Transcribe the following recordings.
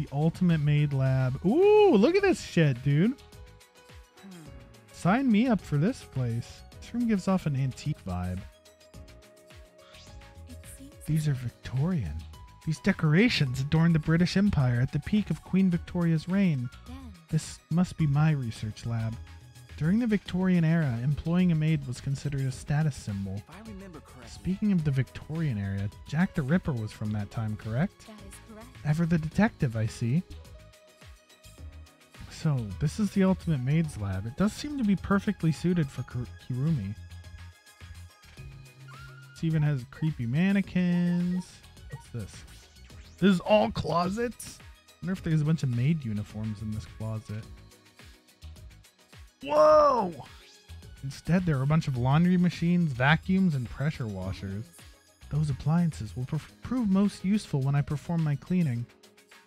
The ultimate maid lab. Ooh, look at this shit, dude. Sign me up for this place. This room gives off an antique vibe. These are Victorian. These decorations adorn the British Empire at the peak of Queen Victoria's reign. This must be my research lab. During the Victorian era, employing a maid was considered a status symbol. If I remember correctly, Speaking of the Victorian era, Jack the Ripper was from that time, correct? that is correct. Ever the detective, I see. So, this is the ultimate maid's lab. It does seem to be perfectly suited for Kirumi. This even has creepy mannequins. What's this? This is all closets? I wonder if there's a bunch of maid uniforms in this closet. Whoa! Instead, there are a bunch of laundry machines, vacuums, and pressure washers. Those appliances will pr- prove most useful when I perform my cleaning.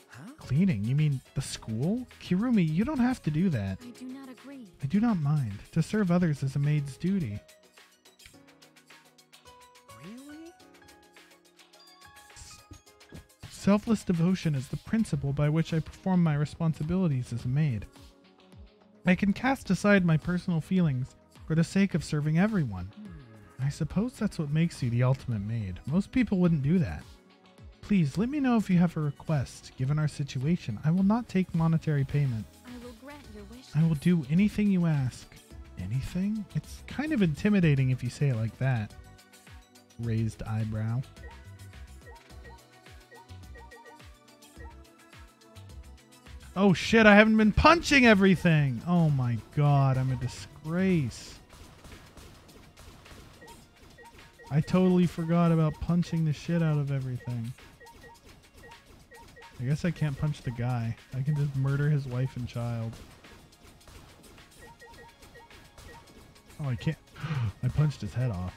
huh? Cleaning? You mean the school? Kirumi, you don't have to do that. I do not agree. I do not mind. To serve others is a maid's duty. Really? Selfless devotion is the principle by which I perform my responsibilities as a maid. I can cast aside my personal feelings for the sake of serving everyone. I suppose that's what makes you the ultimate maid. Most people wouldn't do that. Please let me know if you have a request. Given our situation, I will not take monetary payment. I will grant your wish. I will do anything you ask. Anything? It's kind of intimidating if you say it like that. Raised eyebrow. Oh shit, I haven't been punching everything! Oh my god, I'm a disgrace. I totally forgot about punching the shit out of everything. I guess I can't punch the guy. I can just murder his wife and child. Oh, I can't. I punched his head off.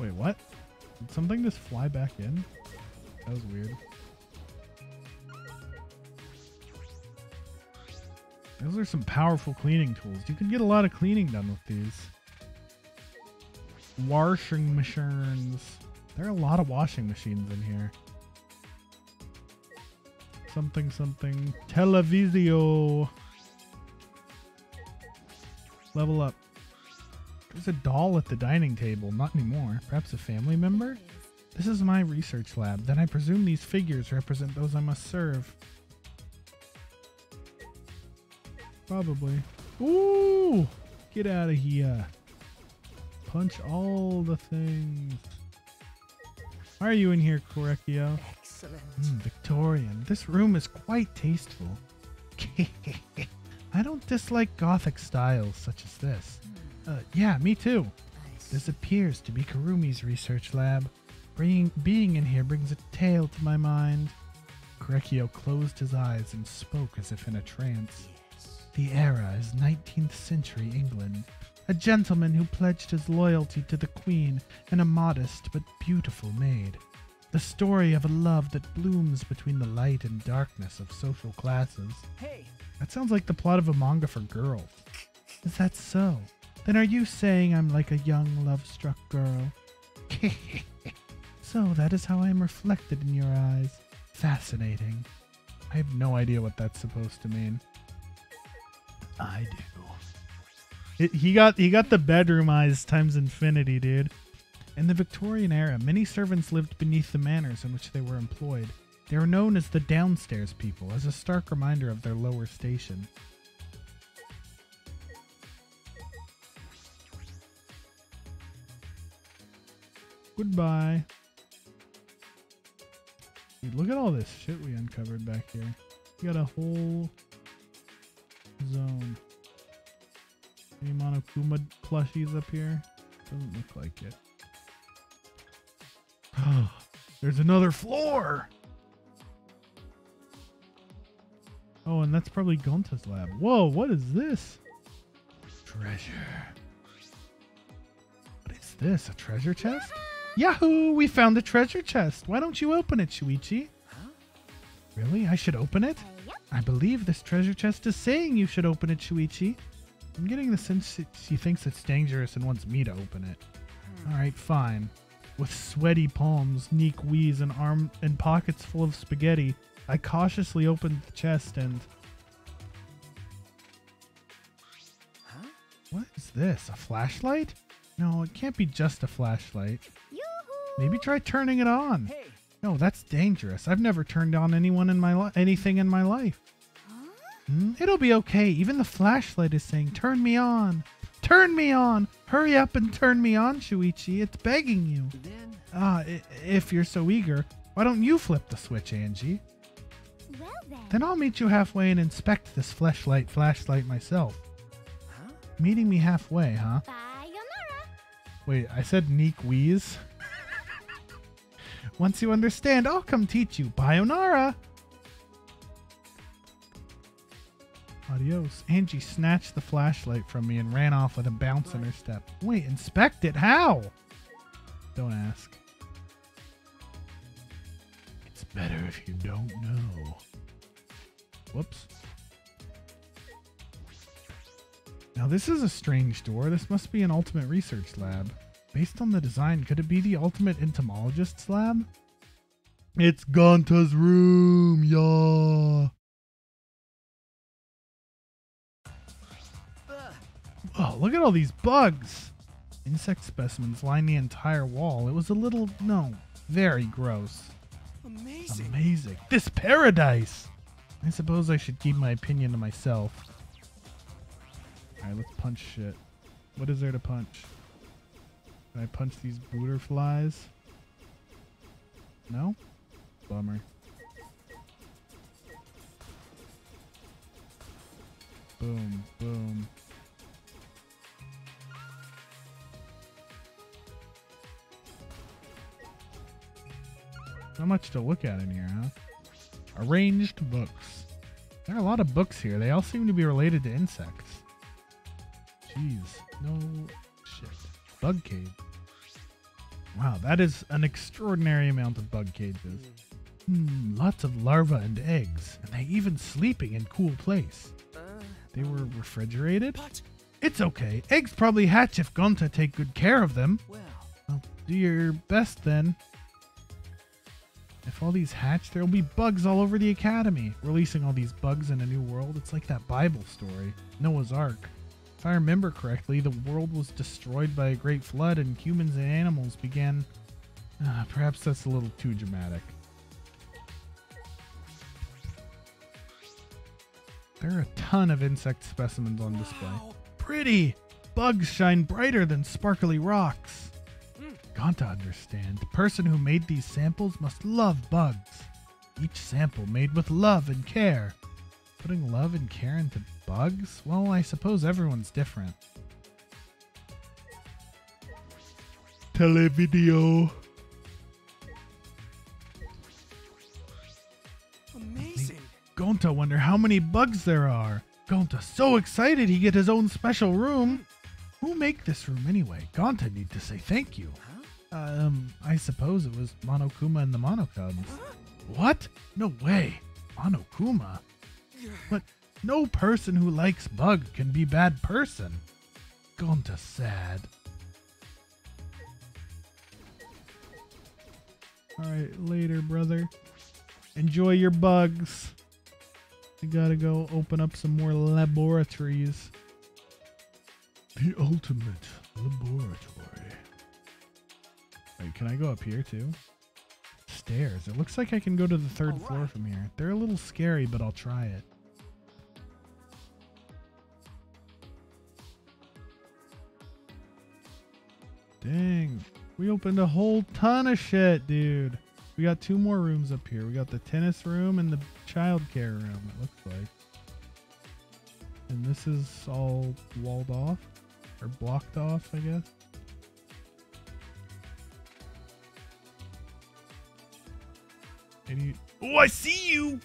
Wait, what? Did something just fly back in? That was weird. Those are some powerful cleaning tools. You can get a lot of cleaning done with these. Washing machines. There are a lot of washing machines in here. Something, something. Televisio. Level up. There's a doll at the dining table. Not anymore. Perhaps a family member? This is my research lab. Then I presume these figures represent those I must serve. Probably. Ooh! Get out of here. Punch all the things. Why are you in here, Korekiyo? Excellent. Hmm, Victorian. This room is quite tasteful. I don't dislike Gothic styles such as this. Uh, yeah, me too. Nice. This appears to be Kirumi's research lab. Bringing, being in here brings a tale to my mind. Korekiyo closed his eyes and spoke as if in a trance. The era is 19th century England. A gentleman who pledged his loyalty to the queen and a modest but beautiful maid. The story of a love that blooms between the light and darkness of social classes. Hey, That sounds like the plot of a manga for girls. Is that so? Then are you saying I'm like a young love-struck girl? so that is how I am reflected in your eyes. Fascinating. I have no idea what that's supposed to mean. I do. It, he got he got the bedroom eyes times infinity, dude. In the Victorian era, many servants lived beneath the manors in which they were employed. They were known as the downstairs people, as a stark reminder of their lower station. Goodbye. Dude, look at all this shit we uncovered back here. We got a whole zone. Any Monokuma plushies up here? Doesn't look like it. There's another floor! Oh, and that's probably Gonta's lab. Whoa, what is this? Treasure. What is this? A treasure chest? Yahoo! We found a treasure chest. Why don't you open it, Shuichi? Really? I should open it? I believe this treasure chest is saying you should open it, Shuichi. I'm getting the sense that she thinks it's dangerous and wants me to open it. Hmm. Alright, fine. With sweaty palms, neek wheeze, and arm and pockets full of spaghetti, I cautiously opened the chest and Huh? what is this? A flashlight? No, it can't be just a flashlight. Maybe try turning it on. Hey, No, that's dangerous. I've never turned on anyone in my li- anything in my life. Huh? Hmm? It'll be okay. Even the flashlight is saying, "Turn me on, turn me on, hurry up and turn me on, Shuichi. It's begging you." Ah, i- if you're so eager, why don't you flip the switch, Angie? Well then. Then I'll meet you halfway and inspect this flashlight flashlight myself. huh? Meeting me halfway, huh? Sayonara. Wait, I said neek wheeze. Once you understand, I'll come teach you. Bayonara. Adios. Angie snatched the flashlight from me and ran off with a bounce in her step. Wait, inspect it? How? Don't ask. It's better if you don't know. Whoops. Now this is a strange door. This must be an ultimate research lab. Based on the design, could it be the ultimate entomologist's lab? It's Gonta's room. Ugh, Oh, look at all these bugs. Insect specimens line the entire wall. It was a little, no, very gross. amazing. Amazing. This paradise! I suppose I should keep my opinion to myself. Alright, let's punch shit. What is there to punch? Can I punch these butterflies? No? Bummer. Boom, boom. Not much to look at in here, huh? Arranged books. There are a lot of books here. They all seem to be related to insects. Jeez. No shit. Bug cage. Wow, that is an extraordinary amount of bug cages. Hmm, lots of larvae and eggs. And they even sleeping in cool place. Uh, They were refrigerated? but It's okay. Eggs probably hatch if Gonta take good care of them. well, Well, do your best then. If all these hatch, there'll be bugs all over the academy. Releasing all these bugs in a new world, it's like that Bible story, Noah's Ark. If I remember correctly, the world was destroyed by a great flood and humans and animals began. Uh, perhaps that's a little too dramatic. There are a ton of insect specimens on display. wow. Pretty! Bugs shine brighter than sparkly rocks. Gonta understand. The person who made these samples must love bugs. Each sample made with love and care. Putting love and care into bugs? Well, I suppose everyone's different. Televideo. Amazing. Gonta wonder how many bugs there are. Gonta so excited he get his own special room. Who make this room anyway? Gonta need to say thank you. Huh? Um, I suppose it was Monokuma and the Monocubs. What? No way. Monokuma? But no person who likes bug can be bad person. Gonta sad. Alright, later, brother. Enjoy your bugs. I gotta go open up some more laboratories. The ultimate laboratory. Wait, can I go up here too? Stairs. It looks like I can go to the third Alright. floor from here. They're a little scary, but I'll try it. Dang. We opened a whole ton of shit, dude. We got two more rooms up here. We got the tennis room and the childcare room, it looks like. And this is all walled off or blocked off, I guess. Oh, I see you.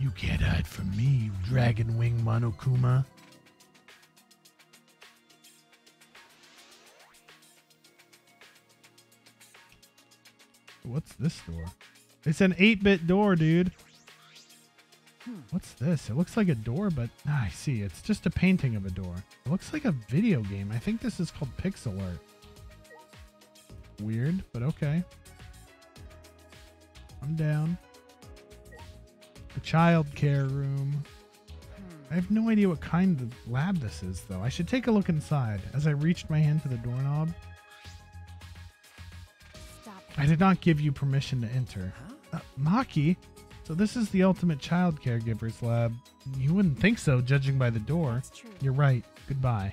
You can't hide from me, dragon wing Monokuma. What's this door? It's an 8-bit door, dude. What's this? It looks like a door, but ah, I see. It's just a painting of a door. It looks like a video game. I think this is called pixel art. weird, but okay. I'm down. The child care room. I have no idea what kind of lab this is, though. I should take a look inside. As I reached my hand to the doorknob, I did not give you permission to enter. Uh, Maki? So this is the ultimate child caregiver's lab. You wouldn't think so, judging by the door. That's true. You're right. Goodbye.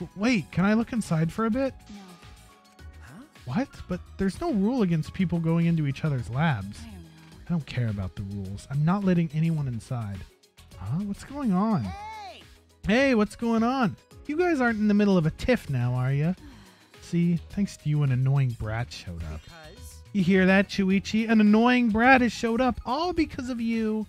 W- Wait, can I look inside for a bit? No? What? But there's no rule against people going into each other's labs. I don't. I don't care about the rules. I'm not letting anyone inside. Huh? What's going on? Hey! Hey, what's going on? You guys aren't in the middle of a tiff now, are you? See, thanks to you, an annoying brat showed up. Because. You hear that, Shuichi? An annoying brat has showed up, all because of you.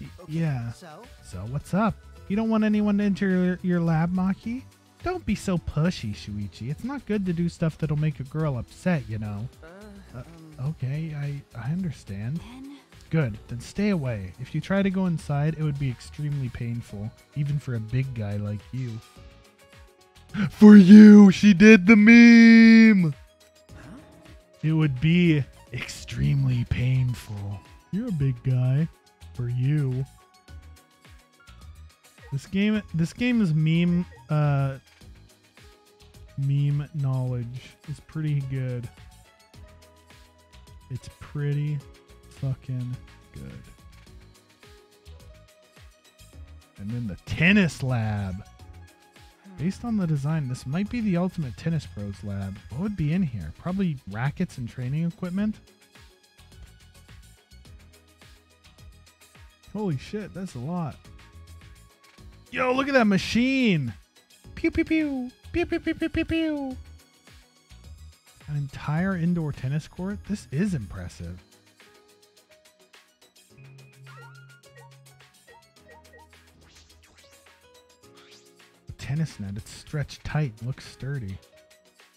Y- Okay, Yeah. So? So what's up? You don't want anyone to enter your, your lab, Maki? Don't be so pushy, Shuichi. It's not good to do stuff that'll make a girl upset, you know. Uh, Uh, um, Okay, I I understand. Then Good. Then stay away. If you try to go inside, it would be extremely painful, even for a big guy like you. For you, she did the meme. huh? It would be extremely painful. You're a big guy. For you. This game this game is meme uh meme knowledge is pretty good. It's pretty fucking good. And then the tennis lab. Hmm. Based on the design, this might be the ultimate tennis pros lab. What would be in here? Probably rackets and training equipment. Holy shit, that's a lot. Yo, look at that machine. Pew pew pew. Pew pew pew pew pew pew. An entire indoor tennis court? This is impressive. The tennis net, it's stretched tight, looks sturdy.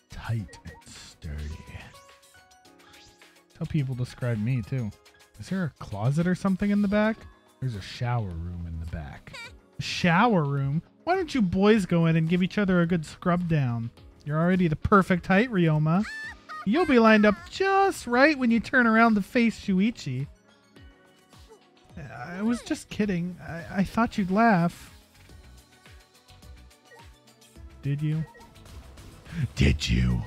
Tight and sturdy. How people describe me too. Is there a closet or something in the back? There's a shower room in the back. A shower room? Why don't you boys go in and give each other a good scrub down? You're already the perfect height, Ryoma. You'll be lined up just right when you turn around to face Shuichi. I was just kidding. I, I thought you'd laugh. Did you? Did you?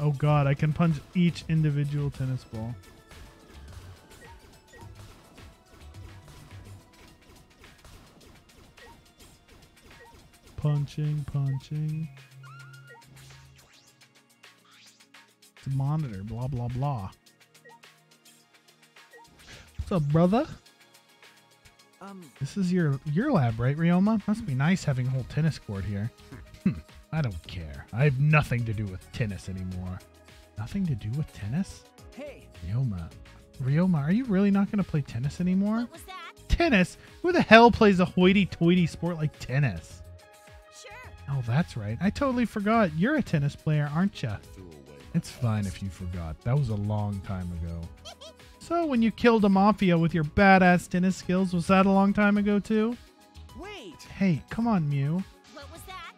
Oh god, I can punch each individual tennis ball. Punching, punching. It's a monitor, blah blah blah. What's up, brother? Um, This is your your lab, right, Ryoma? Must be nice having a whole tennis court here. Hmm, I don't care. I have nothing to do with tennis anymore. Nothing to do with tennis? hey! Ryoma. Ryoma, are you really not going to play tennis anymore? what was that? Tennis? Who the hell plays a hoity-toity sport like tennis? Oh, that's right. I totally forgot. You're a tennis player, aren't you? It's fine if you forgot. That was a long time ago. So, when you killed a mafia with your badass tennis skills, was that a long time ago too? Wait! Hey, come on, Mew. What was that?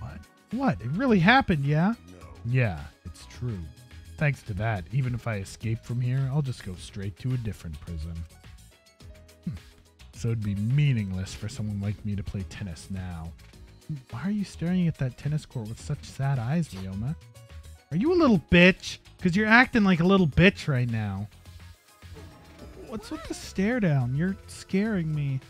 What? What? It really happened, yeah? No. Yeah, it's true. Thanks to that, even if I escape from here, I'll just go straight to a different prison. Hmm. So it'd be meaningless for someone like me to play tennis now. Why are you staring at that tennis court with such sad eyes, Ryoma? Are you a little bitch? Because you're acting like a little bitch right now. What's with the stare down? You're scaring me.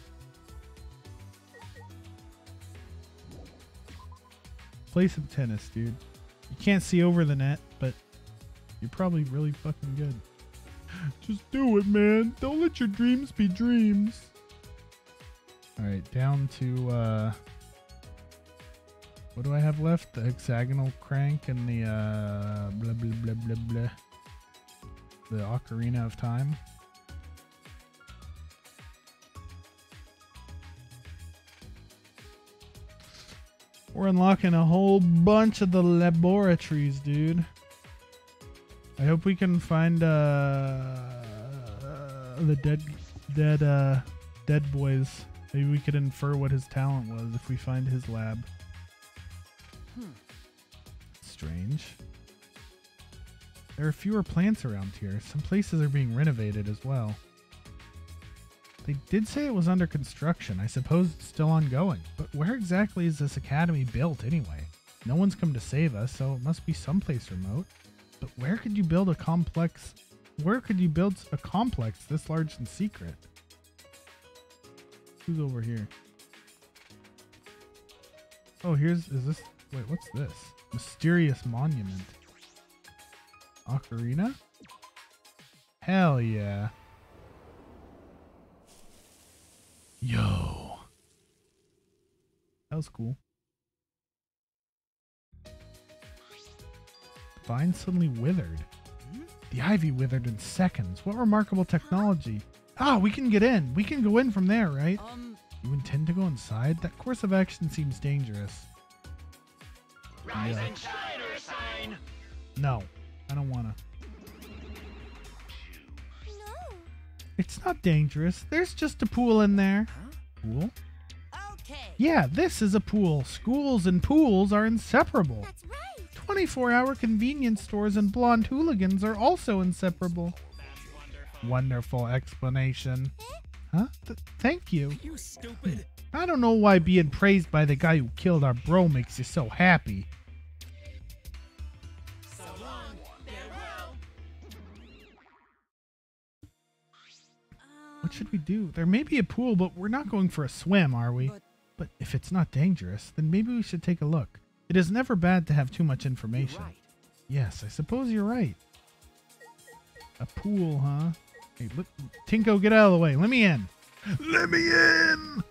Play some tennis, dude. You can't see over the net, but you're probably really fucking good. Just do it, man. Don't let your dreams be dreams. All right, down to uh what do I have left? The hexagonal crank and the uh blah blah blah blah blah. The ocarina of time. We're unlocking a whole bunch of the laboratories, dude. I hope we can find uh the dead dead uh dead boys Maybe we could infer what his talent was if we find his lab. Hmm. Strange. There are fewer plants around here. Some places are being renovated as well. They did say it was under construction. I suppose it's still ongoing. But where exactly is this academy built anyway? No one's come to save us, so it must be someplace remote. But where could you build a complex? Where could you build a complex this large and secret? Who's over here? Oh, here's is this? Wait, what's this? Mysterious monument. Ocarina? Hell yeah. Yo. That was cool. The vine suddenly withered. The ivy withered in seconds. What remarkable technology. Ah, we can get in. We can go in from there, right? Um, You intend to go inside? That course of action seems dangerous. Rise Yeah. and shine or sign. No, I don't wanna. No. It's not dangerous. There's just a pool in there. huh? Pool? Okay. Yeah, this is a pool. Schools and pools are inseparable. That's right. 24 hour convenience stores and blonde hooligans are also inseparable. That's wonderful. Wonderful explanation. Eh? Huh? Th- thank you. You stupid. I don't know why being praised by the guy who killed our bro makes you so happy. What should we do? There may be a pool, but we're not going for a swim, are we? But- if it's not dangerous, then maybe we should take a look. It is never bad to have too much information. right. Yes, I suppose you're right. A pool, huh? Hey, look, Tenko, get out of the way. Let me in. Let me in.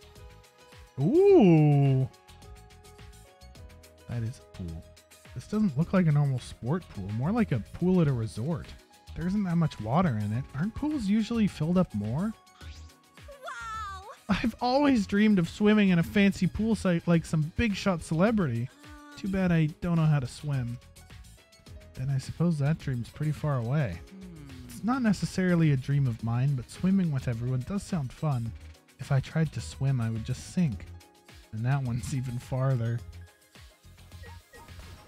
Ooh. That is a pool. This doesn't look like a normal sport pool, more like a pool at a resort. There isn't that much water in it. Aren't pools usually filled up more? Wow. I've always dreamed of swimming in a fancy pool site like some big shot celebrity. Too bad I don't know how to swim. And I suppose that dream's pretty far away. Hmm. It's not necessarily a dream of mine, but swimming with everyone does sound fun. If I tried to swim, I would just sink. And that one's even farther.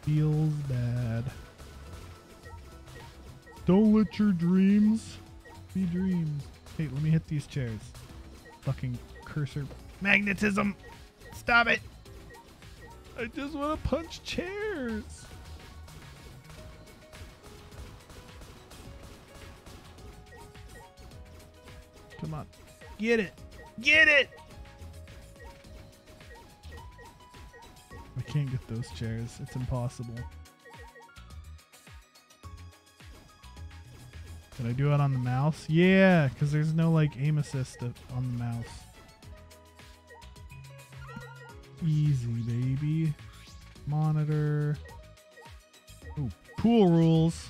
Feels bad. Don't let your dreams be dreams. Hey, let me hit these chairs. Fucking cursor. Magnetism! Stop it! I just want to punch chairs! Come on. Get it! Get it! I can't get those chairs. It's impossible. Can I do it on the mouse? Yeah, because there's no like aim assist on the mouse. Easy, baby. Monitor. Oh, pool rules.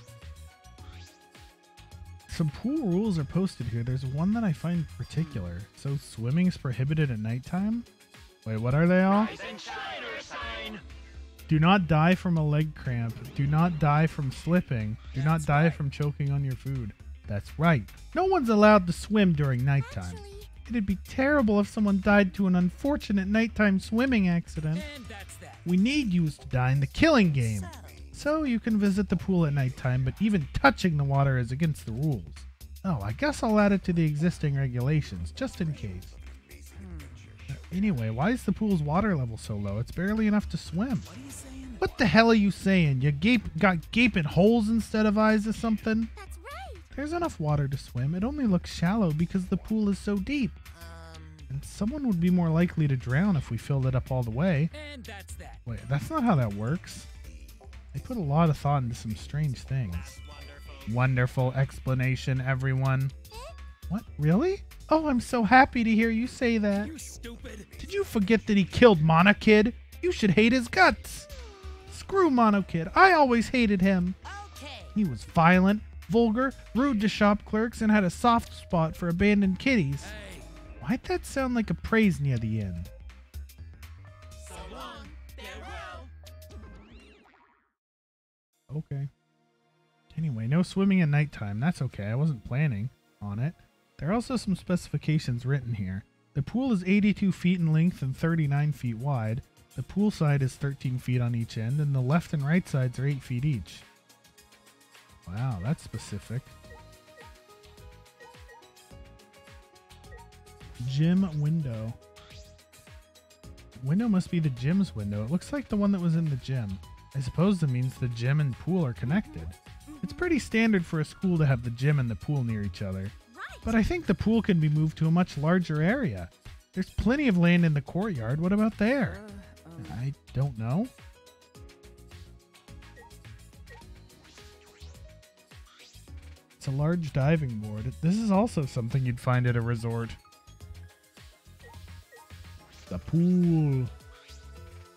Some pool rules are posted here. There's one that I find particular. So swimming is prohibited at nighttime? Wait, what are they all? Rise and shine or sign. Do not die from a leg cramp. Do not die from slipping. Do not die from choking on your food. That's right. No one's allowed to swim during nighttime. It'd be terrible if someone died to an unfortunate nighttime swimming accident. And that's that. We need you to die in the killing game. So you can visit the pool at nighttime, but even touching the water is against the rules. Oh, I guess I'll add it to the existing regulations, just in case. Uh, Anyway, why is the pool's water level so low? It's barely enough to swim. What are you saying? What the hell are you saying? You gape got gaping holes instead of eyes or something? There's enough water to swim. It only looks shallow because the pool is so deep. Um, And someone would be more likely to drown if we filled it up all the way. and that's that. Wait, that's not how that works. They put a lot of thought into some strange things. Wonderful. Wonderful explanation, everyone. What? Really? Oh, I'm so happy to hear you say that. You stupid. Did you forget that he killed Monokid? You should hate his guts. Screw Monokid. I always hated him. Okay. He was violent, vulgar, rude to shop clerks, and had a soft spot for abandoned kitties. Hey, Why'd that sound like a praise near the end? So long. Okay. Anyway, no swimming at nighttime. That's okay. I wasn't planning on it. There are also some specifications written here. The pool is 82 feet in length and 39 feet wide. The pool side is 13 feet on each end, and the left and right sides are 8 feet each. Wow, that's specific. Gym window. Window must be the gym's window. It looks like the one that was in the gym. I suppose that means the gym and pool are connected. It's pretty standard for a school to have the gym and the pool near each other. But I think the pool can be moved to a much larger area. There's plenty of land in the courtyard. What about there? Uh, um, I don't know. A large diving board. This is also something you'd find at a resort. The pool.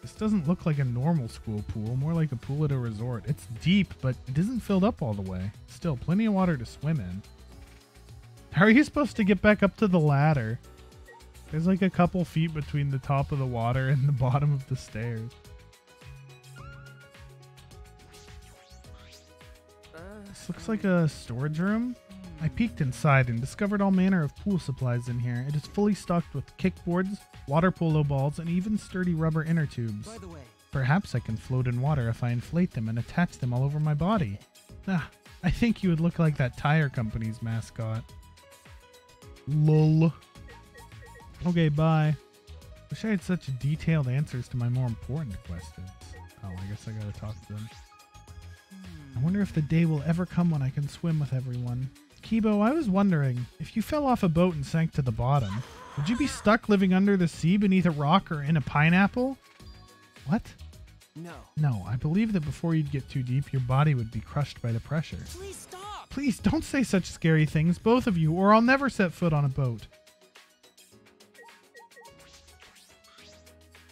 This doesn't look like a normal school pool, more like a pool at a resort. It's deep, but it isn't filled up all the way. Still, plenty of water to swim in. How are you supposed to get back up to the ladder? There's like a couple feet between the top of the water and the bottom of the stairs. This looks like a storage room. I peeked inside and discovered all manner of pool supplies in here. It is fully stocked with kickboards, water polo balls, and even sturdy rubber inner tubes. By the way, Perhaps I can float in water if I inflate them and attach them all over my body. Ah, I think you would look like that tire company's mascot. Lol. Okay, bye. Wish I had such detailed answers to my more important questions. Oh, I guess I gotta talk to them. I wonder if the day will ever come when I can swim with everyone. Kibo, I was wondering, if you fell off a boat and sank to the bottom, would you be stuck living under the sea beneath a rock or in a pineapple? What? no. No, I believe that before you'd get too deep, your body would be crushed by the pressure. Please stop. Please don't say such scary things, both of you, or I'll never set foot on a boat.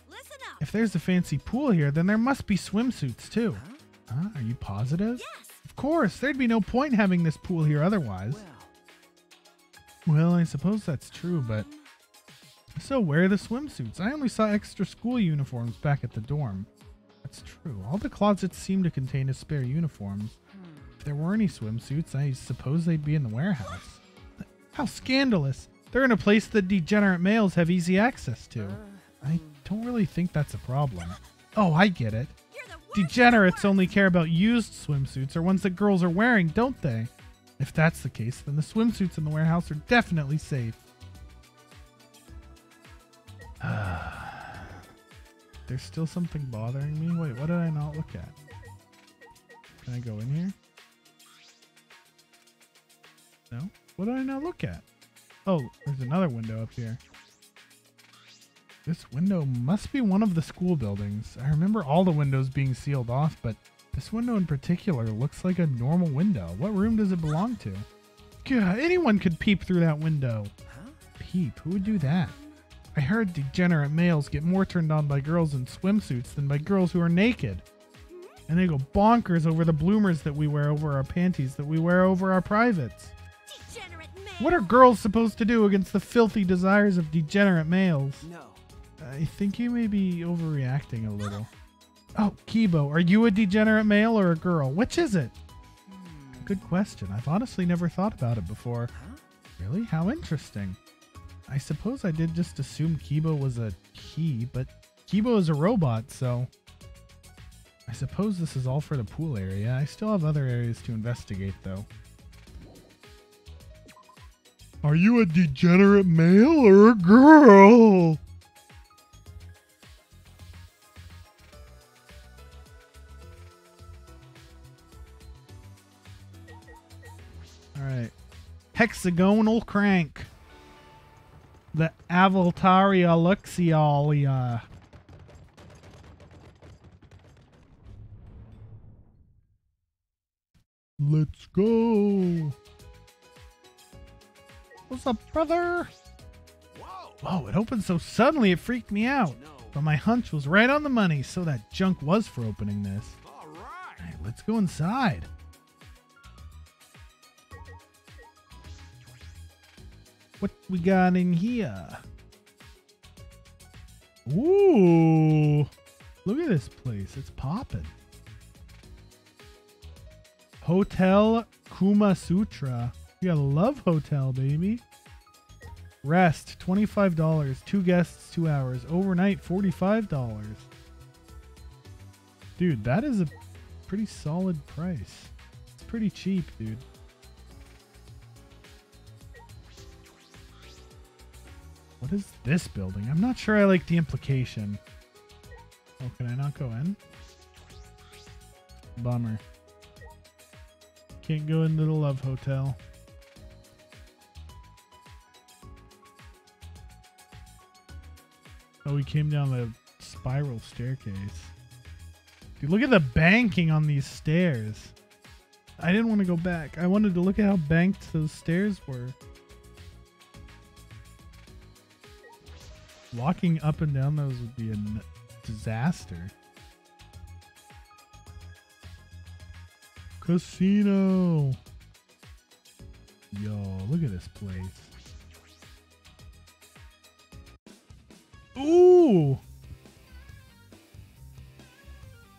Listen up. If there's a fancy pool here, then there must be swimsuits too. Huh? Huh? Are you positive? Yes. Of course, there'd be no point having this pool here otherwise. Well, Well, I suppose that's true, but. So, where are the swimsuits? I only saw extra school uniforms back at the dorm. That's true. All the closets seem to contain a spare uniforms. If there were any swimsuits, I suppose they'd be in the warehouse. How scandalous! They're in a place that degenerate males have easy access to. uh, I don't really think that's a problem. Oh, I get it. Degenerates only care about used swimsuits or ones that girls are wearing, don't they? If that's the case, then the swimsuits in the warehouse are definitely safe. There's still something bothering me. Wait, what did I not look at? Can I go in here? No? What did I not look at? Oh, there's another window up here. This window must be one of the school buildings. I remember all the windows being sealed off, but this window in particular looks like a normal window. What room does it belong to? God, anyone could peep through that window. Peep? Who would do that? I heard degenerate males get more turned on by girls in swimsuits than by girls who are naked. And they go bonkers over the bloomers that we wear over our panties that we wear over our privates. Degenerate man. What are girls supposed to do against the filthy desires of degenerate males? No. I think you may be overreacting a little. Oh, Kibo, are you a degenerate male or a girl? Which is it? Hmm. Good question. I've honestly never thought about it before. Really? How interesting. I suppose I did just assume Kibo was a he, but Kibo is a robot, so. I suppose this is all for the pool area. I still have other areas to investigate, though. Are you a degenerate male or a girl? Hexagonal crank. The Avaltaria luxialia. Let's go. What's up, brother? Whoa! Whoa, it opened so suddenly it freaked me out. But my hunch was right on the money, so that junk was for opening this. All right, let's go inside. What we got in here? Ooh, look at this place. It's popping. Hotel Kuma Sutra. You gotta love hotel, baby. Rest, $25. Two guests, two hours. Overnight, $45. Dude, that is a pretty solid price. It's pretty cheap, dude. What is this building? I'm not sure I like the implication. Oh, can I not go in? Bummer. Can't go into the Love Hotel. Oh, we came down the spiral staircase. Dude, look at the banking on these stairs. I didn't want to go back. I wanted to look at how banked those stairs were. Walking up and down those would be a disaster. Casino. Yo, look at this place. Ooh.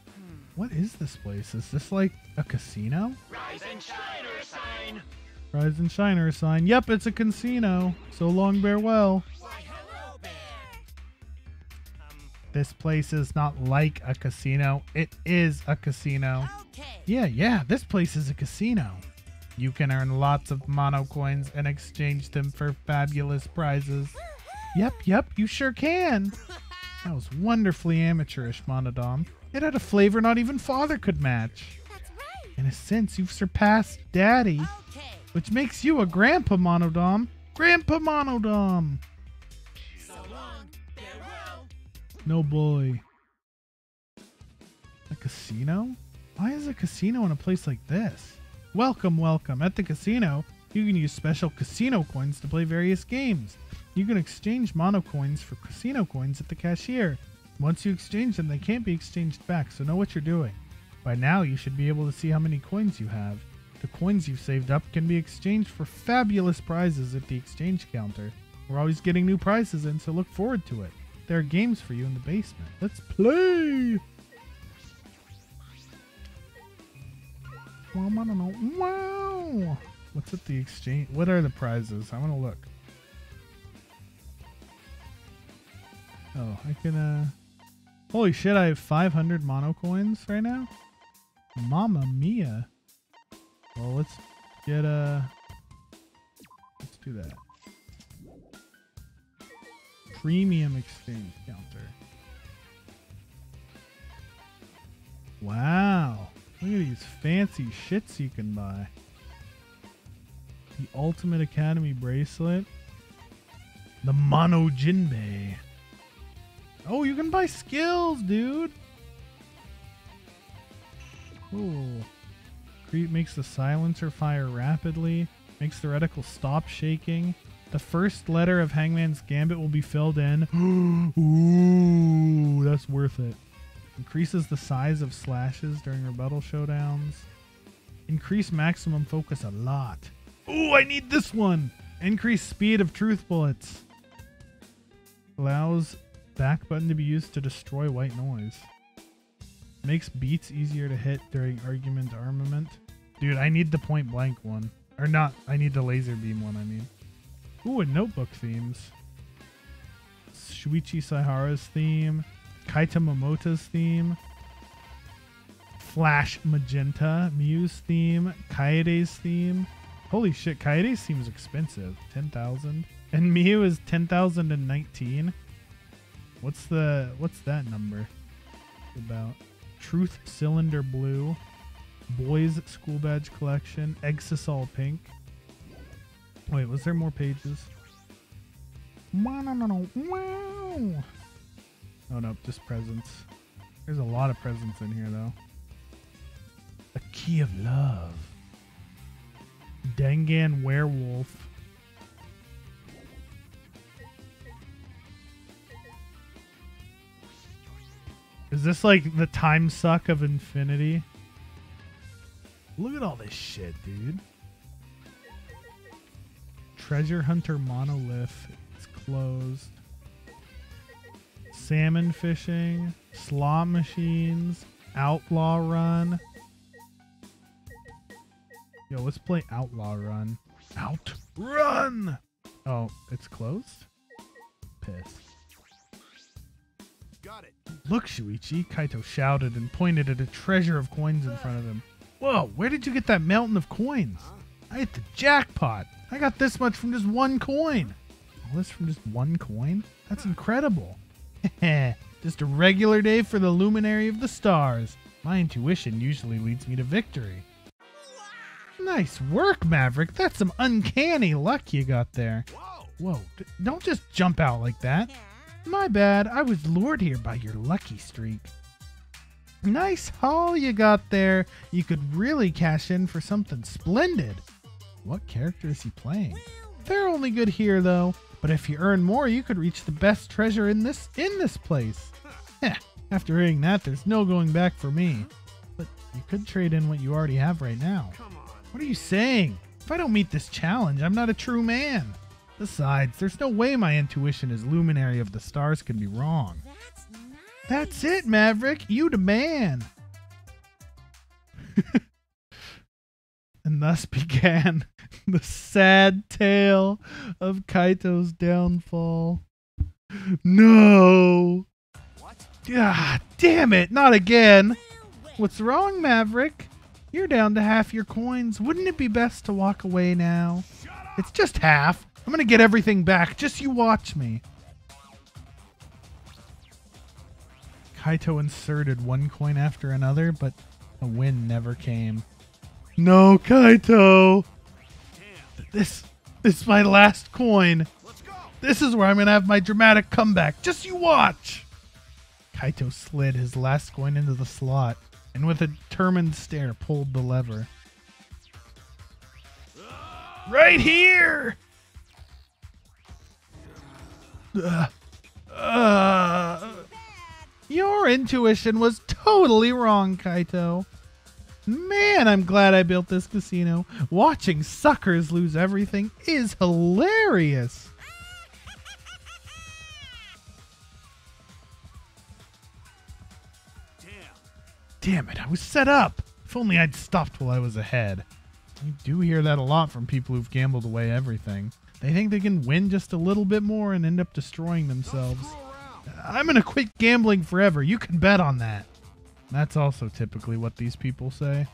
Hmm. What is this place? Is this like a casino? Rise and shine sign. Rise and Shiner sign. Yep, it's a casino. So long, bear This place is not like a casino. It is a casino. Okay. Yeah, yeah, this place is a casino. You can earn lots of mono coins and exchange them for fabulous prizes. Yep, yep, you sure can. That was wonderfully amateurish, Monodam. It had a flavor not even father could match. Right. In a sense, you've surpassed Daddy, Okay. which makes you a Grandpa Monodam. Grandpa Monodam. No boy. A casino? Why is a casino in a place like this? Welcome, welcome. At the casino, you can use special casino coins to play various games. You can exchange mono coins for casino coins at the cashier. Once you exchange them, they can't be exchanged back, so know what you're doing. By now, you should be able to see how many coins you have. The coins you've saved up can be exchanged for fabulous prizes at the exchange counter. We're always getting new prizes in, so look forward to it. There are games for you in the basement. Let's play! Wow! What's at the exchange? What are the prizes? I want to look. Oh, I can, uh... Holy shit, I have 500 mono coins right now? Mama mia. Well, let's get a... Let's do that. Premium exchange counter. Wow. Look at these fancy shits you can buy. The Ultimate Academy bracelet. The Mono Jinbei. Oh, you can buy skills, dude. Cool. Cre- makes the silencer fire rapidly. Makes the reticle stop shaking. The first letter of Hangman's Gambit will be filled in. Ooh, that's worth it. Increases the size of slashes during rebuttal showdowns. Increase maximum focus a lot. Ooh, I need this one. Increase speed of truth bullets. Allows back button to be used to destroy white noise. Makes beats easier to hit during argument armament. Dude, I need the point blank one. Or not, I need the laser beam one, I mean. Ooh, and notebook themes. Shuichi Saihara's theme. Kaito Momota's theme. Flash Magenta, Muse theme, Kaede's theme. Holy shit, Kaede's is expensive. 10,000. And Miu is 10,019. What's the what's that number about? Truth Cylinder Blue, Boys School Badge Collection, Exisal Pink. Wait, was there more pages? Oh no, just presents. There's a lot of presents in here though. A key of love. Dengan werewolf. Is this like the time suck of infinity? Look at all this shit, dude. Treasure Hunter Monolith. It's closed. Salmon fishing. Slot machines. Outlaw Run. Yo, let's play Outlaw Run. Out. Run! Oh, it's closed? Piss. Got it. Look, Shuichi, Kaito shouted and pointed at a treasure of coins in front of him. Whoa, where did you get that mountain of coins? I hit the jackpot. I got this much from just one coin. All this from just one coin? That's incredible. just a regular day for the luminary of the stars. My intuition usually leads me to victory. Nice work, Maverick. That's some uncanny luck you got there. Whoa. Whoa, don't just jump out like that. My bad, I was lured here by your lucky streak. Nice haul you got there. You could really cash in for something splendid. What character is he playing? They're only good here though, but if you earn more, you could reach the best treasure in this in this place. Heh, after hearing that, there's no going back for me. But you could trade in what you already have right now. What are you saying? If I don't meet this challenge, I'm not a true man. Besides, there's no way my intuition as luminary of the stars can be wrong. That's nice. That's it, Maverick. You the man. and thus began the sad tale of Kaito's downfall. No. Ah, damn it, not again. What's wrong, Maverick? You're down to half your coins. Wouldn't it be best to walk away now? It's just half. I'm gonna get everything back. Just you watch me. Kaito inserted one coin after another, but a win never came. No, Kaito! This, this is my last coin. This is where I'm gonna have my dramatic comeback. Just you watch. Kaito slid his last coin into the slot and with a determined stare pulled the lever. Right here! Ugh. Ugh. your intuition was totally wrong, Kaito. Man, I'm glad I built this casino. Watching suckers lose everything is hilarious. Damn. Damn it, I was set up. If only I'd stopped while I was ahead. You do hear that a lot from people who've gambled away everything. They think they can win just a little bit more and end up destroying themselves. I'm gonna quit gambling forever. You can bet on that. That's also typically what these people say.